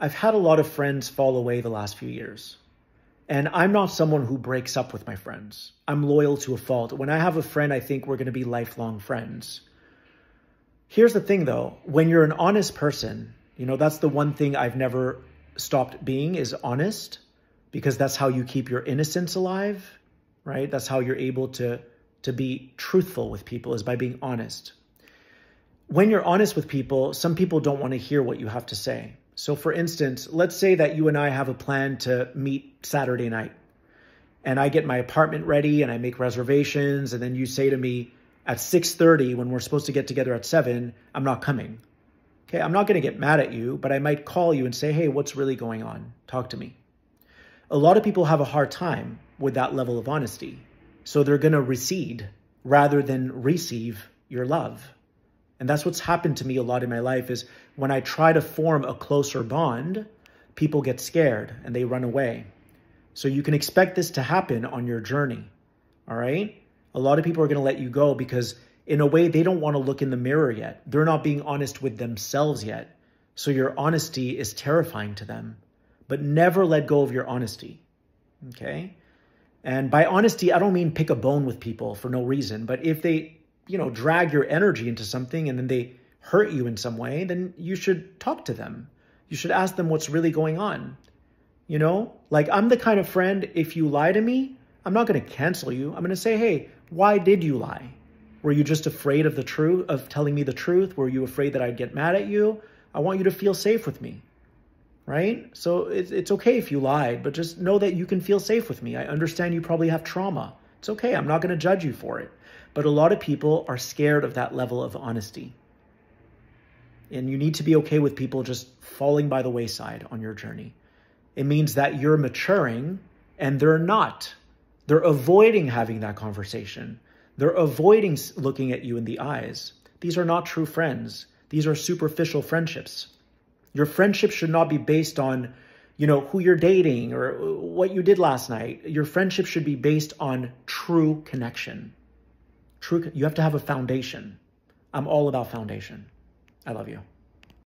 I've had a lot of friends fall away the last few years. And I'm not someone who breaks up with my friends. I'm loyal to a fault. When I have a friend, I think we're going to be lifelong friends. Here's the thing though, when you're an honest person, you know, that's the one thing I've never stopped being is honest because that's how you keep your innocence alive, right? That's how you're able to to be truthful with people is by being honest. When you're honest with people, some people don't want to hear what you have to say. So for instance, let's say that you and I have a plan to meet Saturday night and I get my apartment ready and I make reservations and then you say to me at 6:30 when we're supposed to get together at 7, I'm not coming. Okay, I'm not going to get mad at you, but I might call you and say, "Hey, what's really going on? Talk to me." A lot of people have a hard time with that level of honesty. So they're going to recede rather than receive your love. And that's what's happened to me a lot in my life is when I try to form a closer bond, people get scared and they run away. So you can expect this to happen on your journey. All right? A lot of people are going to let you go because in a way they don't want to look in the mirror yet. They're not being honest with themselves yet. So your honesty is terrifying to them. But never let go of your honesty. Okay? And by honesty, I don't mean pick a bone with people for no reason, but if they you know, drag your energy into something and then they hurt you in some way, then you should talk to them. You should ask them what's really going on. You know, like I'm the kind of friend, if you lie to me, I'm not going to cancel you. I'm going to say, hey, why did you lie? Were you just afraid of the truth, of telling me the truth? Were you afraid that I'd get mad at you? I want you to feel safe with me. Right? So it's, it's okay if you lied, but just know that you can feel safe with me. I understand you probably have trauma. It's okay. I'm not going to judge you for it. But a lot of people are scared of that level of honesty. And you need to be okay with people just falling by the wayside on your journey. It means that you're maturing and they're not. They're avoiding having that conversation. They're avoiding looking at you in the eyes. These are not true friends. These are superficial friendships. Your friendship should not be based on, you know, who you're dating or what you did last night. Your friendship should be based on true connection. True, you have to have a foundation. I'm all about foundation. I love you.